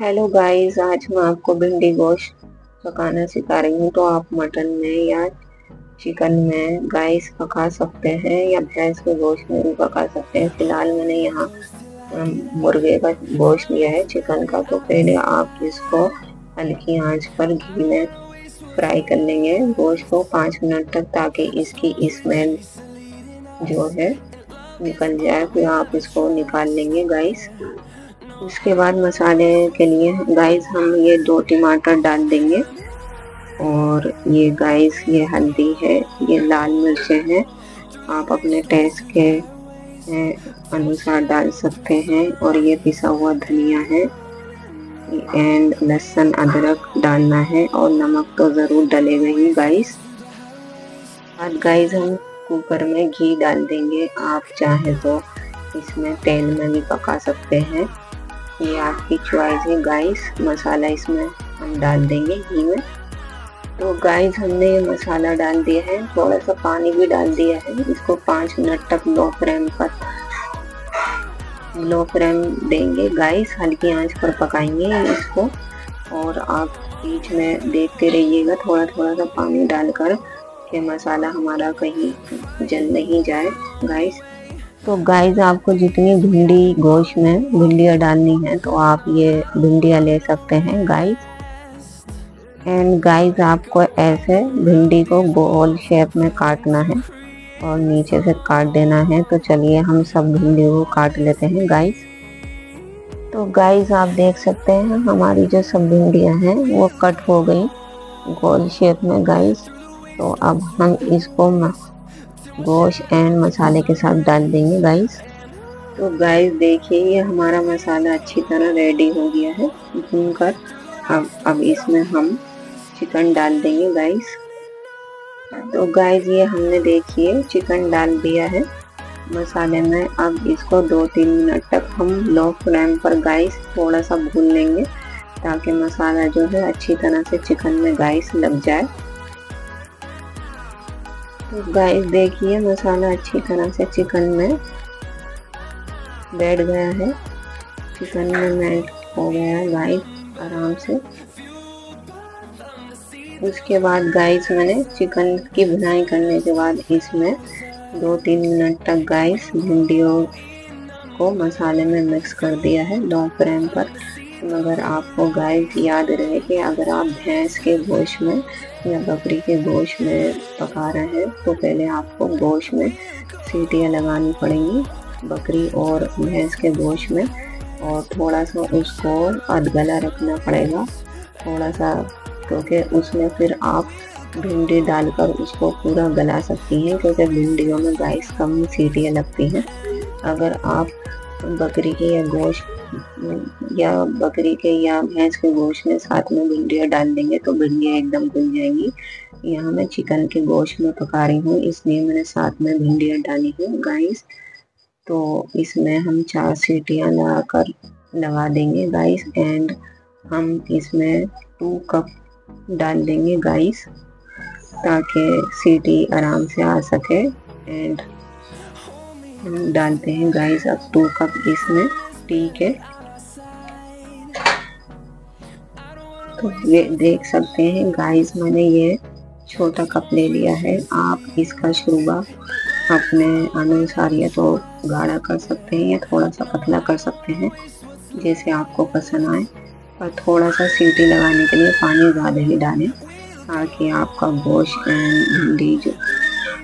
Hello guys आज मैं आपको भिंडी गोश्त पकाना सिखा रही हूँ। तो आप मटन में या चिकन में गाइस पका सकते हैं या भैंस के गोश्त में भी पका सकते हैं। फ़िलहाल मैंने यहाँ मुर्गे का गोश्त लिया है, चिकन का। तो पहले आप इसको हल्की आँच पर घी में फ्राई कर लेंगे। गोश्त को पाँच मिनट तक ताकि इसकी स्मेल जो है निकल जाए। फिर आप इसको निकाल लेंगे गाइस उसके बाद मसाले के लिए गाइस हम ये दो टमाटर डाल देंगे। और ये गाइस ये हल्दी है, ये लाल मिर्चें हैं। आप अपने टेस्ट के अनुसार डाल सकते हैं। और ये पिसा हुआ धनिया है। एंड लहसुन, अदरक डालना है। और नमक तो ज़रूर डलेगा ही गाइस बाद गाइस हम कुकर में घी डाल देंगे। आप चाहे तो इसमें तेल में भी पका सकते हैं। ये आपकी चॉइस है गाइस मसाला इसमें हम डाल देंगे घी में। तो गाइस हमने ये मसाला डाल दिया है थोड़ा सा पानी भी डाल दिया है, इसको पाँच मिनट तक लो फ्लेम पर लो फ्लेम देंगे। गाइस हल्की आँच पर पकाएँगे इसको, और आप बीच में देखते रहिएगा थोड़ा थोड़ा सा पानी डालकर कि मसाला हमारा कहीं जल नहीं जाए। गाइस तो गाइस आपको जितनी भिंडी गोश्त में भिंडियाँ डालनी है तो आप ये भिंडियाँ ले सकते हैं गाइस एंड गाइस आपको ऐसे भिंडी को गोल शेप में काटना है और नीचे से काट देना है। तो चलिए, हम सब भिंडी को काट लेते हैं गाइस तो गाइस आप देख सकते हैं, हमारी जो सब भिंडियाँ हैं, वो कट हो गई गोल शेप में गाइस तो अब हम इसको गोश्त एंड मसाले के साथ डाल देंगे गाइस तो गाइस देखिए, ये हमारा मसाला अच्छी तरह रेडी हो गया है. भून कर अब अब इसमें हम चिकन डाल देंगे गाइस तो गाइस ये हमने देखिए चिकन डाल दिया है मसाले में. अब इसको दो तीन मिनट तक हम लो फ्लेम पर गाइस थोड़ा सा भून लेंगे ताकि मसाला जो है अच्छी तरह से चिकन में गाइस लग जाए. तो गाइस देखिए, मसाला अच्छी तरह से चिकन में बैठ गया है। चिकन में मेल्ट हो गया है गाइस आराम से। उसके बाद गाइस मैंने चिकन की भुनाई करने के बाद इसमें दो तीन मिनट तक गाइस भिंडियों को मसाले में मिक्स कर दिया है लो फ्लेम पर। मगर आपको गाइस याद रहे कि अगर आप भैंस के गोश में या बकरी के गोश में पका रहे हैं तो पहले आपको गोश में सीटियाँ लगानी पड़ेंगी, बकरी और भैंस के गोश में, और थोड़ा सा उसको अधगला रखना पड़ेगा। थोड़ा सा, क्योंकि उसमें फिर आप भिंडी डालकर उसको पूरा गला सकती हैं, क्योंकि भिंडियों में गाइस कम सीटियाँ लगती हैं। अगर आप बकरी के या गोश्त या बकरी के या भैंस के गोश्त में साथ में भिंडियाँ डाल देंगे तो भिंडियाँ एकदम घुल जाएँगी। यहाँ मैं चिकन के गोश्त में पका रही हूँ, इसलिए मैंने साथ में भिंडियाँ डाली हूँ, गाइस। तो इसमें हम चार सीटियाँ लगा कर लगा देंगे, गाइस एंड हम इसमें टू कप डाल देंगे, गाइस, ताकि सीटी आराम से आ सके एंड डालते हैं गाइस अब टू कप इसमें, ठीक है? तो ये देख सकते हैं गाइस मैंने ये छोटा कप ले लिया है। आप इसका शुरुआ अपने अनुसार या तो गाढ़ा कर सकते हैं या थोड़ा सा पतला कर सकते हैं, जैसे आपको पसंद आए। और थोड़ा सा सीटी लगाने के लिए पानी ज़्यादा ही डालें, ताकि आपका गोश्त एंड भिंडी जो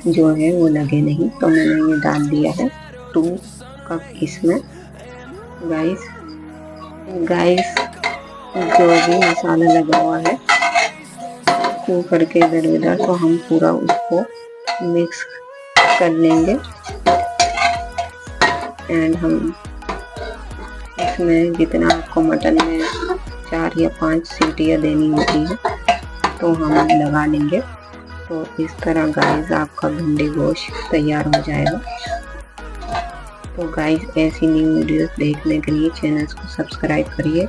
जो है वो लगे नहीं तो मैंने ये डाल दिया है। टू कप इसमें गाइस गाइस जो भी मसाला लगा हुआ है कुकर के इधर उधर तो हम पूरा उसको मिक्स कर लेंगे। एंड हम इसमें जितना आपको मटन में चार या पाँच सीटियाँ देनी होती है तो हम लगा लेंगे। तो इस तरह गाइस आपका भिंडी गोश तैयार हो जाएगा। तो गाइस ऐसी न्यू वीडियोस देखने के लिए चैनल को सब्सक्राइब करिए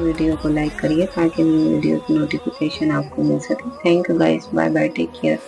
वीडियो को लाइक करिए ताकि न्यू वीडियो की नोटिफिकेशन आपको मिल सके। Thank you guys bye bye take care